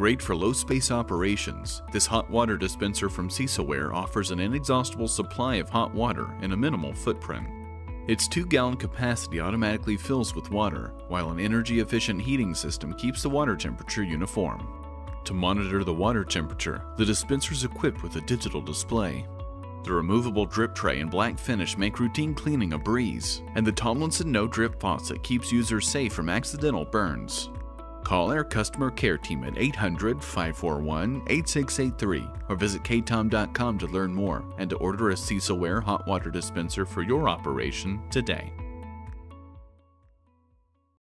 Great for low space operations, this hot water dispenser from Cecilware offers an inexhaustible supply of hot water in a minimal footprint. Its 2 gallon capacity automatically fills with water, while an energy efficient heating system keeps the water temperature uniform. To monitor the water temperature, the dispenser is equipped with a digital display. The removable drip tray and black finish make routine cleaning a breeze, and the Tomlinson no drip faucet keeps users safe from accidental burns. Call our customer care team at 800 541 8683 or visit katom.com to learn more and to order a Cecilware hot water dispenser for your operation today.